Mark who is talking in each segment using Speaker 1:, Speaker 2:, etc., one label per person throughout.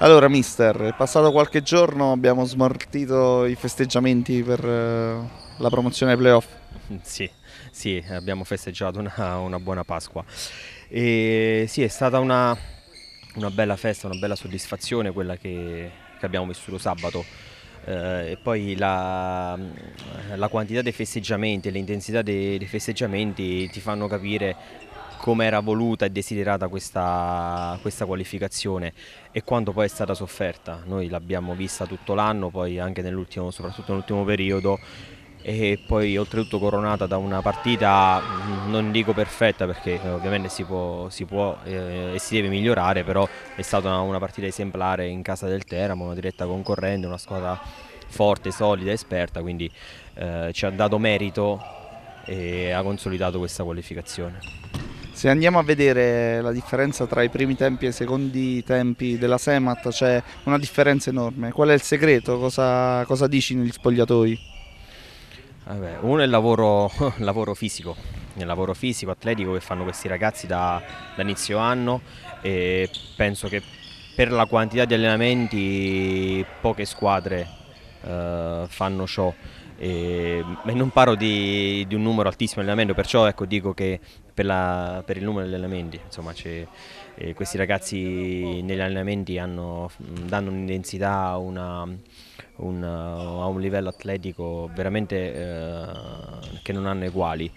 Speaker 1: Allora, mister, è passato qualche giorno, abbiamo smortito i festeggiamenti per eh, la promozione ai playoff.
Speaker 2: Sì, sì, abbiamo festeggiato una, una buona Pasqua. E sì, è stata una, una, bella festa, una bella soddisfazione quella che, che abbiamo vissuto sabato. Eh, e poi la, la, quantità dei festeggiamenti e l'intensità dei, dei festeggiamenti ti fanno capire come era voluta e desiderata questa, questa, qualificazione e quanto poi è stata sofferta. Noi l'abbiamo vista tutto l'anno, poi anche nell'ultimo, soprattutto nell'ultimo periodo e poi oltretutto coronata da una partita non dico perfetta perché ovviamente si può, si può eh, e si deve migliorare però è stata una, una partita esemplare in casa del Teramo, una diretta concorrente, una squadra forte, solida, esperta quindi eh, ci ha dato merito e ha consolidato questa qualificazione.
Speaker 1: Se andiamo a vedere la differenza tra i primi tempi e i secondi tempi della Semat c'è una differenza enorme. Qual è il segreto? Cosa, cosa dici negli spogliatoi?
Speaker 2: Vabbè, uno è il lavoro, lavoro, fisico, il lavoro fisico, atletico che fanno questi ragazzi da, da inizio anno e penso che per la quantità di allenamenti poche squadre eh, fanno ciò. E, non parlo di, di, un numero altissimo di allenamento, perciò ecco, dico che per, la, per, il numero di allenamenti, insomma, eh, questi ragazzi negli allenamenti hanno, danno un'intensità, una, un, a un livello atletico veramente eh, che non hanno eguali.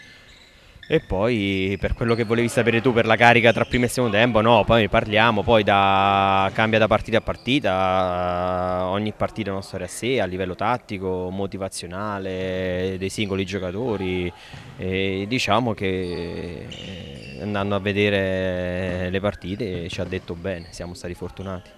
Speaker 2: E poi per quello che volevi sapere tu per la carica tra primo e secondo tempo, no, poi parliamo, poi da, cambia da partita a partita, ogni partita è una storia a sé, a livello tattico, motivazionale, dei singoli giocatori e diciamo che eh, andando a vedere le partite ci ha detto bene, siamo stati fortunati.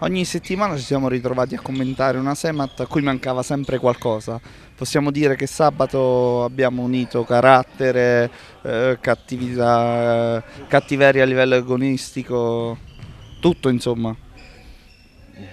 Speaker 1: Ogni settimana ci siamo ritrovati a commentare una Semat a cui mancava sempre qualcosa. Possiamo dire che sabato abbiamo unito carattere, eh, cattività, eh, cattiveria a livello agonistico, tutto insomma.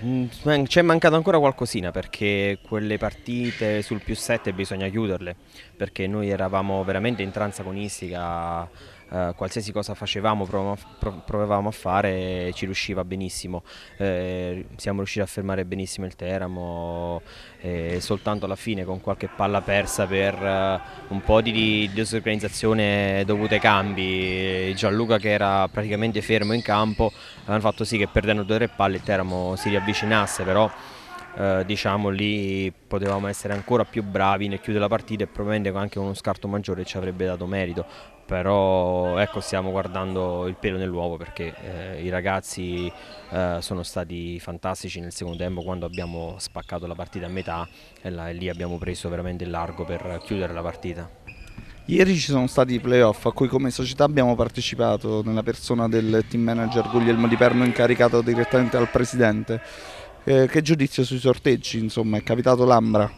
Speaker 2: Mm, Ci è mancato ancora qualcosina perché quelle partite sul più 7 bisogna chiuderle perché noi eravamo veramente in tranza agonistica eh, qualsiasi cosa facevamo, provavamo a fare, ci riusciva benissimo. Eh, siamo riusciti a fermare benissimo il Teramo e soltanto alla fine con qualche palla persa per uh, un po' di disorganizzazione dovuta ai cambi. Gianluca che era praticamente fermo in campo hanno fatto sì che perdendo due o tre palle il Teramo si riavvicinasse però eh, diciamo lì potevamo essere ancora più bravi nel chiudere la partita e probabilmente anche uno scarto maggiore ci avrebbe dato merito però ecco stiamo guardando il pelo nell'uovo perché eh, i ragazzi eh, sono stati fantastici nel secondo tempo quando abbiamo spaccato la partita a metà e, là, e lì abbiamo preso veramente il largo per chiudere la partita.
Speaker 1: Ieri ci sono stati i playoff a cui come società abbiamo partecipato nella persona del team manager Guglielmo Di Perno incaricato direttamente dal presidente. Eh, che giudizio sui sorteggi, insomma, è capitato l'Ambra?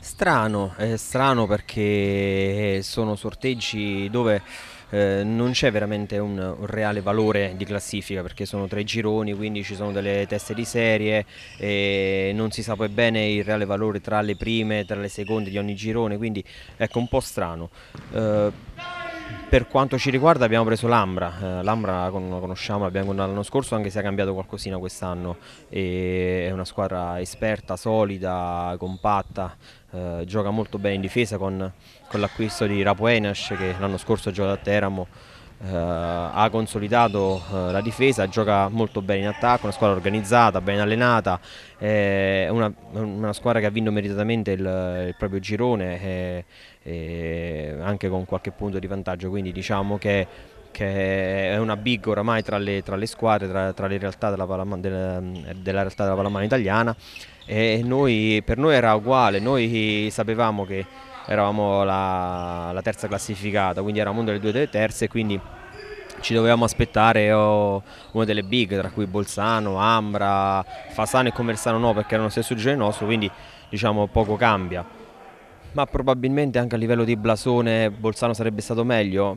Speaker 2: Strano, è strano perché sono sorteggi dove eh, non c'è veramente un, un, reale valore di classifica perché sono tre gironi, quindi ci sono delle teste di serie e non si sa poi bene il reale valore tra le prime tra le seconde di ogni girone, quindi ecco un po' strano. Eh, per quanto ci riguarda abbiamo preso l'Ambra, eh, l'Ambra la conosciamo, l'abbiamo l'anno scorso anche se ha cambiato qualcosina quest'anno, è una squadra esperta, solida, compatta, eh, gioca molto bene in difesa con, con l'acquisto di Rapuenas che l'anno scorso ha giocato a Teramo, ha consolidato eh, la difesa, gioca molto bene in attacco, una squadra organizzata, ben allenata, è una, una squadra che ha vinto meritatamente il, il proprio girone e, e anche con qualche punto di vantaggio, quindi diciamo che che è una big oramai tra le, tra le squadre, tra, tra, le realtà della, pallamano, della, della realtà della pallamano italiana. E noi, per noi era uguale, noi sapevamo che eravamo la, la terza classificata, quindi eravamo una delle due delle terze, quindi ci dovevamo aspettare oh, una delle big, tra cui Bolzano, Ambra, Fasano e Conversano no, perché erano stesso giro nostro, quindi diciamo poco cambia. Ma probabilmente anche a livello di blasone Bolzano sarebbe stato meglio?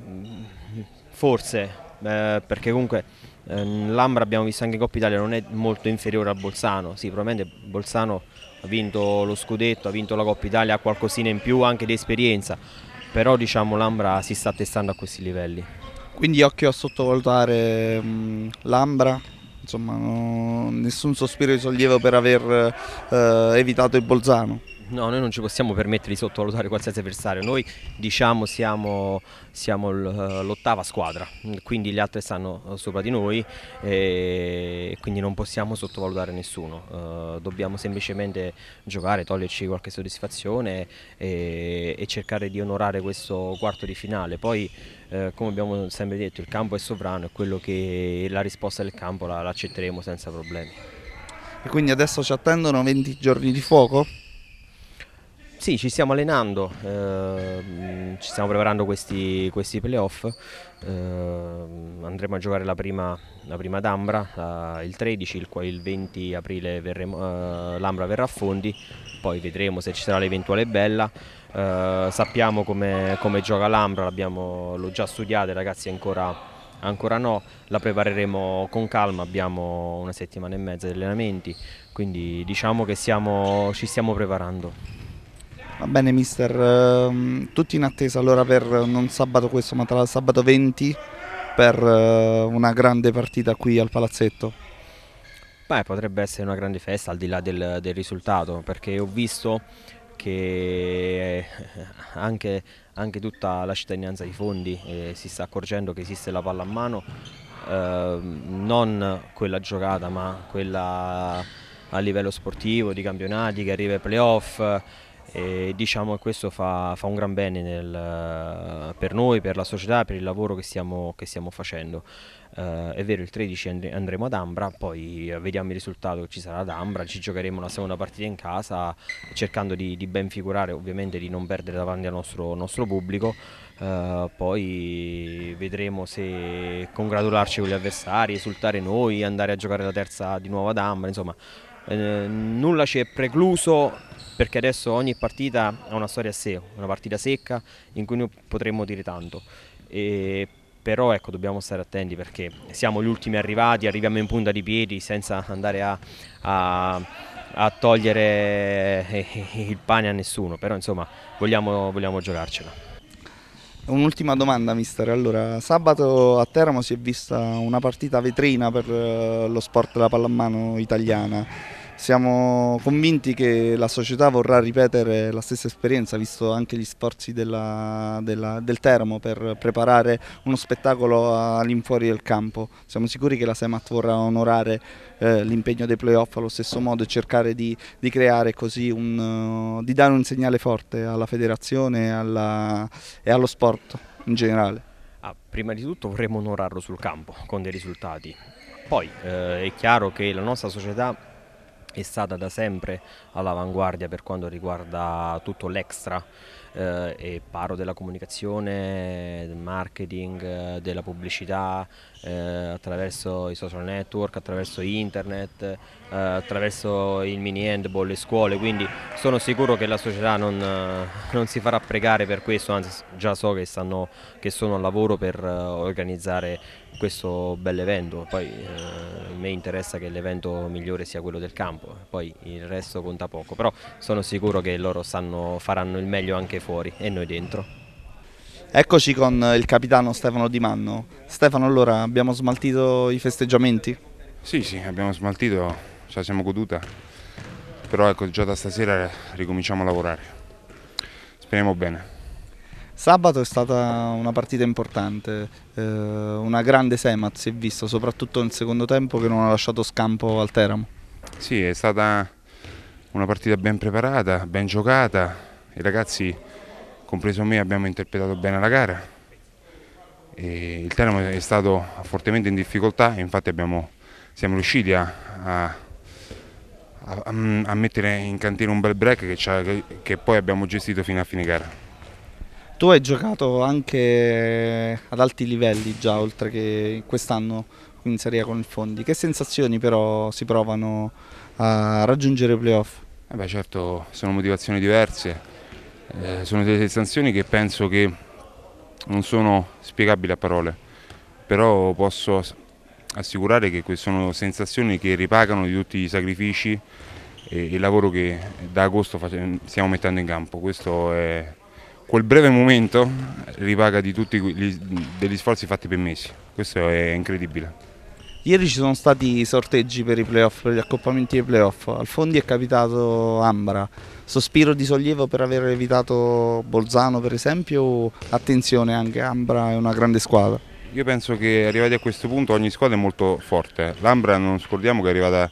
Speaker 2: Forse, eh, perché comunque eh, l'Ambra abbiamo visto anche in Coppa Italia non è molto inferiore a Bolzano, sì probabilmente Bolzano vinto lo scudetto, ha vinto la Coppa Italia, ha qualcosina in più anche di esperienza, però diciamo l'Ambra si sta testando a questi livelli.
Speaker 1: Quindi occhio a sottovalutare l'Ambra, insomma, no, nessun sospiro di sollievo per aver eh, evitato il Bolzano.
Speaker 2: No, noi non ci possiamo permettere di sottovalutare qualsiasi avversario, noi diciamo siamo, siamo l'ottava squadra, quindi gli altri stanno sopra di noi e quindi non possiamo sottovalutare nessuno, uh, dobbiamo semplicemente giocare, toglierci qualche soddisfazione e, e, cercare di onorare questo quarto di finale. Poi eh, come abbiamo sempre detto il campo è sovrano e quello che la risposta del campo la, l'accetteremo senza problemi.
Speaker 1: E quindi adesso ci attendono 20 giorni di fuoco?
Speaker 2: Sì, ci stiamo allenando, eh, ci stiamo preparando questi, questi playoff, eh, andremo a giocare la prima, la prima d'Ambra la, il 13, il, il 20 aprile verremo, eh, l'Ambra verrà a Fondi, poi vedremo se ci sarà l'eventuale Bella, eh, sappiamo come, come gioca l'Ambra, l'ho già studiata, ragazzi ancora, ancora no, la prepareremo con calma, abbiamo una settimana e mezza di allenamenti, quindi diciamo che siamo, ci stiamo preparando.
Speaker 1: Va bene mister, ehm, tutti in attesa allora per non sabato questo ma tra sabato 20 per eh, una grande partita qui al palazzetto.
Speaker 2: Beh, potrebbe essere una grande festa al di là del, del risultato perché ho visto che anche, anche, tutta la cittadinanza di Fondi eh, si sta accorgendo che esiste la palla a mano, eh, non quella giocata ma quella a livello sportivo, di campionati, che arriva ai playoff e diciamo che questo fa, fa un gran bene nel, per noi, per la società, per il lavoro che stiamo, che stiamo facendo. Uh, è vero il 13 andremo ad Ambra, poi vediamo il risultato che ci sarà ad Ambra, ci giocheremo una seconda partita in casa cercando di, di ben figurare, ovviamente di non perdere davanti al nostro, nostro pubblico, uh, poi vedremo se congratularci con gli avversari, esultare noi, andare a giocare la terza di nuovo ad Ambra, insomma eh, nulla ci è precluso perché adesso ogni partita ha una storia a sé, una partita secca in cui noi potremmo dire tanto. E però ecco, dobbiamo stare attenti perché siamo gli ultimi arrivati, arriviamo in punta di piedi senza andare a, a, a togliere il pane a nessuno, però insomma vogliamo, vogliamo giocarcela.
Speaker 1: Un'ultima domanda mister, allora sabato a Teramo si è vista una partita vetrina per eh, lo sport della pallamano italiana, siamo convinti che la società vorrà ripetere la stessa esperienza, visto anche gli sforzi della, della, del Teramo per preparare uno spettacolo all'infuori del campo. Siamo sicuri che la Semat vorrà onorare eh, l'impegno dei playoff allo stesso modo e cercare di, di creare così un, uh, di dare un segnale forte alla federazione alla, e allo sport in generale.
Speaker 2: Ah, prima di tutto vorremmo onorarlo sul campo con dei risultati. Poi eh, è chiaro che la nostra società è stata da sempre all'avanguardia per quanto riguarda tutto l'extra eh, e parlo della comunicazione, del marketing, eh, della pubblicità eh, attraverso i social network, attraverso internet, eh, attraverso il mini handball, le scuole, quindi sono sicuro che la società non, eh, non si farà pregare per questo, anzi già so che, stanno, che sono al lavoro per eh, organizzare questo bel evento, poi eh, a me interessa che l'evento migliore sia quello del campo, poi il resto conta poco, però sono sicuro che loro sanno, faranno il meglio anche fuori e noi dentro.
Speaker 1: Eccoci con il capitano Stefano Di Manno. Stefano, allora abbiamo smaltito i festeggiamenti?
Speaker 3: Sì, sì, abbiamo smaltito, ce la siamo goduta, però ecco già da stasera ricominciamo a lavorare. Speriamo bene.
Speaker 1: Sabato è stata una partita importante, eh, una grande Semat si è visto, soprattutto nel secondo tempo che non ha lasciato scampo al Teramo.
Speaker 3: Sì, è stata una partita ben preparata, ben giocata, i ragazzi, compreso me, abbiamo interpretato bene la gara. E il Teramo è stato fortemente in difficoltà, infatti abbiamo, siamo riusciti a, a, a, mettere in cantiere un bel break che, che, che poi abbiamo gestito fino a fine gara.
Speaker 1: Tu hai giocato anche ad alti livelli già, oltre che quest'anno in Serie A con il Fondi. Che sensazioni però si provano a raggiungere i playoff?
Speaker 3: Eh beh, certo, sono motivazioni diverse, eh, sono delle sensazioni che penso che non sono spiegabili a parole, però posso assicurare che sono sensazioni che ripagano di tutti i sacrifici e il lavoro che da agosto stiamo mettendo in campo. Questo è quel breve momento ripaga di tutti gli, degli sforzi fatti per mesi, questo è incredibile.
Speaker 1: Ieri ci sono stati sorteggi per i playoff, per gli accoppamenti dei playoff. Al Fondi è capitato Ambra. Sospiro di sollievo per aver evitato Bolzano per esempio attenzione anche Ambra è una grande squadra?
Speaker 3: Io penso che arrivati a questo punto ogni squadra è molto forte. L'Ambra non scordiamo che è arrivata,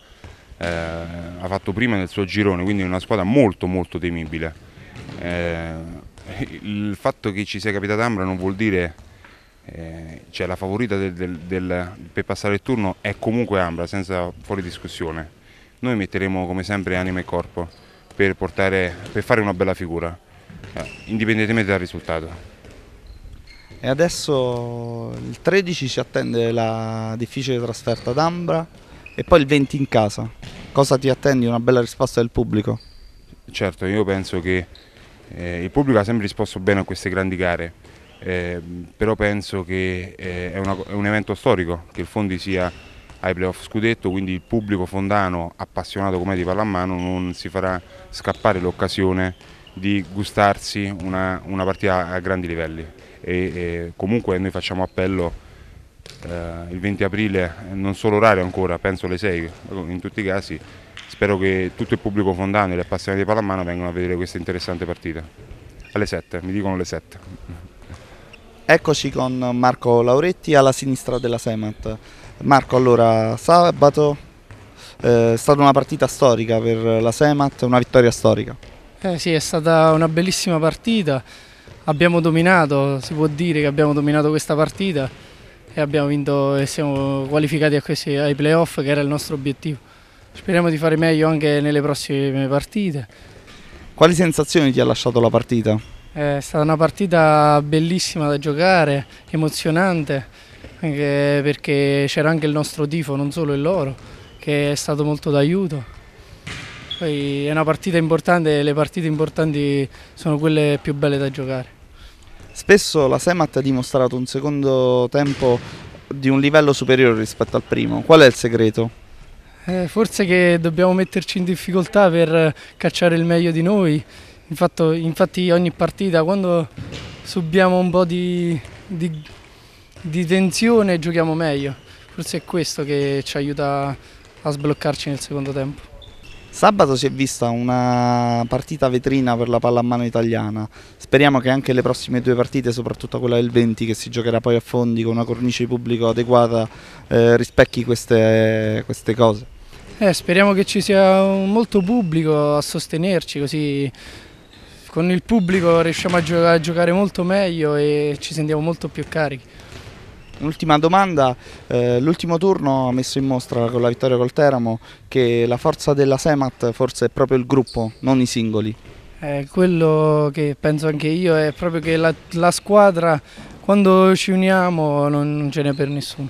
Speaker 3: eh, ha fatto prima nel suo girone, quindi è una squadra molto molto temibile. Eh, il fatto che ci sia capitata Ambra non vuol dire eh, cioè la favorita del, del, del, per passare il turno è comunque Ambra, senza fuori discussione. Noi metteremo come sempre anima e corpo per, portare, per fare una bella figura, eh, indipendentemente dal risultato.
Speaker 1: E adesso il 13 ci attende la difficile trasferta ad Ambra e poi il 20 in casa. Cosa ti attendi? Una bella risposta del pubblico?
Speaker 3: Certo, io penso che eh, il pubblico ha sempre risposto bene a queste grandi gare eh, però penso che eh, è, una, è, un evento storico che il Fondi sia ai playoff scudetto, quindi il pubblico fondano appassionato come di pallamano non si farà scappare l'occasione di gustarsi una, una, partita a grandi livelli e, e comunque noi facciamo appello eh, il 20 aprile, non solo orario ancora, penso alle 6 in tutti i casi, spero che tutto il pubblico fondano e gli appassionati di pallamano vengano a vedere questa interessante partita. Alle 7, mi dicono le 7.
Speaker 1: Eccoci con Marco Lauretti alla sinistra della Semat. Marco, allora, sabato eh, è stata una partita storica per la Semat, una vittoria storica.
Speaker 4: Eh sì, è stata una bellissima partita, abbiamo dominato, si può dire che abbiamo dominato questa partita e abbiamo vinto e siamo qualificati questi, ai playoff che era il nostro obiettivo. Speriamo di fare meglio anche nelle prossime partite.
Speaker 1: Quali sensazioni ti ha lasciato la partita?
Speaker 4: È stata una partita bellissima da giocare, emozionante, anche perché c'era anche il nostro tifo, non solo il loro, che è stato molto d'aiuto. Poi è una partita importante e le partite importanti sono quelle più belle da giocare.
Speaker 1: Spesso la Semat ha dimostrato un secondo tempo di un livello superiore rispetto al primo. Qual è il segreto?
Speaker 4: Eh, forse che dobbiamo metterci in difficoltà per cacciare il meglio di noi Infatti, infatti ogni partita quando subiamo un po' di, di, di tensione giochiamo meglio. Forse è questo che ci aiuta a sbloccarci nel secondo tempo.
Speaker 1: Sabato si è vista una partita vetrina per la pallamano italiana. Speriamo che anche le prossime due partite, soprattutto quella del 20 che si giocherà poi a fondi con una cornice di pubblico adeguata, eh, rispecchi queste, queste cose.
Speaker 4: Eh, speriamo che ci sia molto pubblico a sostenerci così con il pubblico riusciamo a, gio a giocare molto meglio e ci sentiamo molto più carichi.
Speaker 1: Un'ultima domanda, eh, l'ultimo turno ha messo in mostra con la vittoria col Teramo che la forza della Semat forse è proprio il gruppo, non i singoli.
Speaker 4: Eh, quello che penso anche io è proprio che la, la squadra quando ci uniamo non, non ce n'è per nessuno.